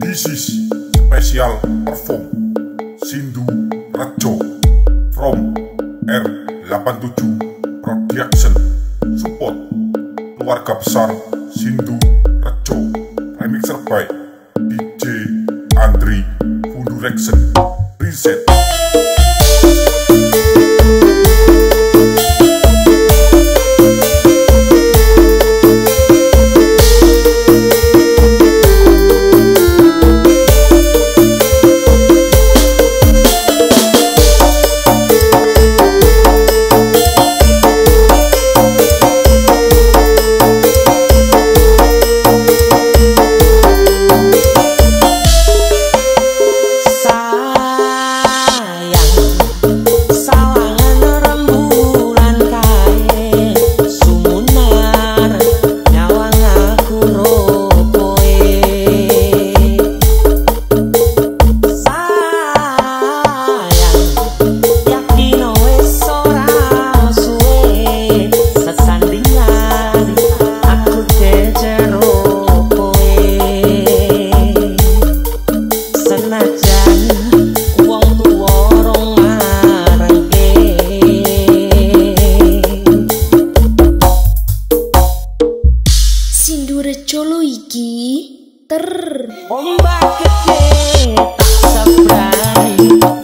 This is special perform Sindu Rajo from R87 Production Support Keluarga Besar Sindu Rajo. Remixer by DJ Andri Fundureksen Reset iki ter. Ombak gede tak sebrani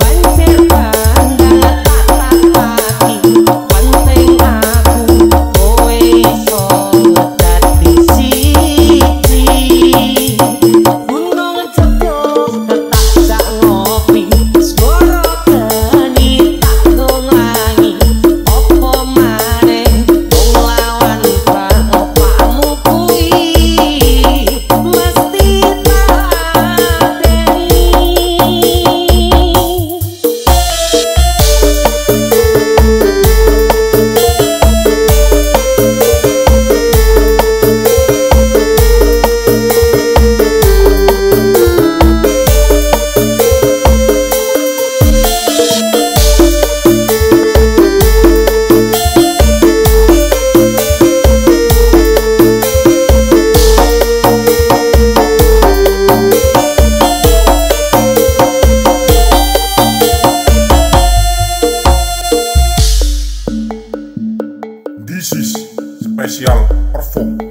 This is special perform.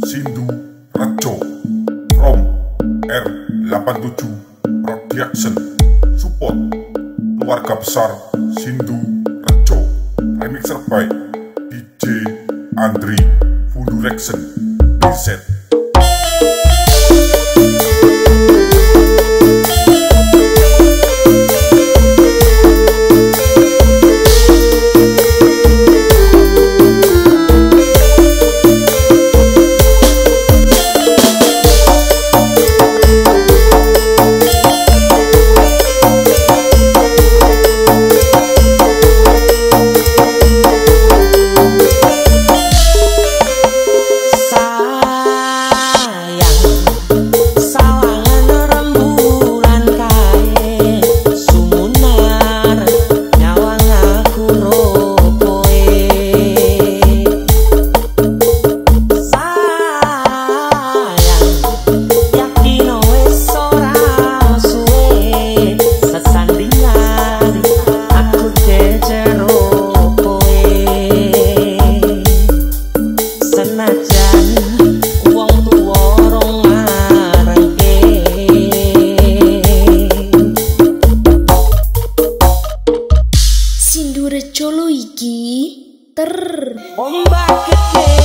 Sindu Rajo from R87 Production. Support Keluarga Besar Sindu Rajo. Remixer by DJ Andri Fundureksen Reset back again.